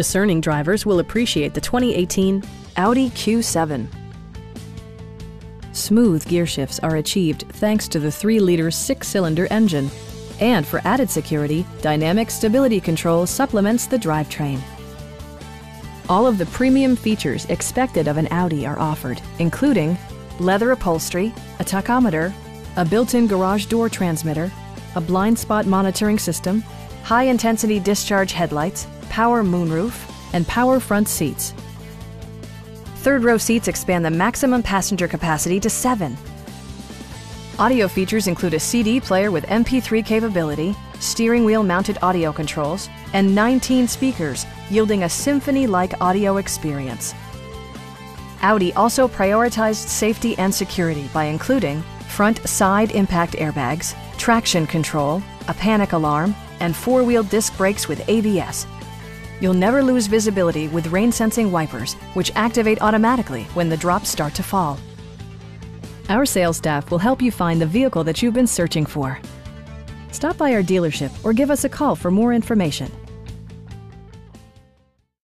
Discerning drivers will appreciate the 2018 Audi Q7. Smooth gear shifts are achieved thanks to the 3-liter six-cylinder engine. And for added security, Dynamic Stability Control supplements the drivetrain. All of the premium features expected of an Audi are offered, including leather upholstery, a tachometer, a built-in garage door transmitter, a blind spot monitoring system, high-intensity discharge headlights, power moonroof, and power front seats. Third row seats expand the maximum passenger capacity to seven. Audio features include a CD player with MP3 capability, steering wheel mounted audio controls, and 19 speakers, yielding a symphony-like audio experience. Audi also prioritized safety and security by including front side impact airbags, traction control, a panic alarm, and four-wheel disc brakes with ABS. You'll never lose visibility with rain-sensing wipers, which activate automatically when the drops start to fall. Our sales staff will help you find the vehicle that you've been searching for. Stop by our dealership or give us a call for more information.